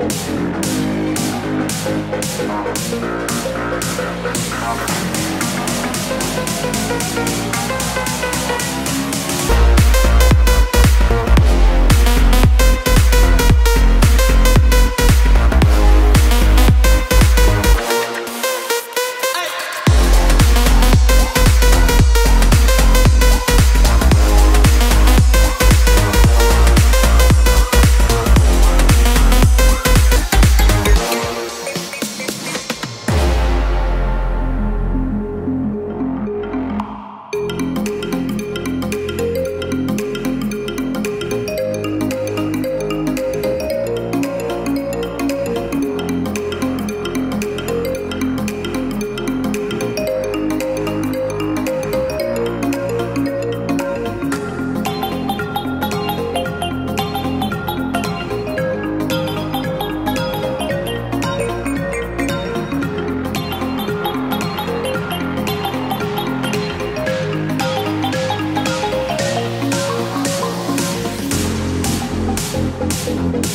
Thank you.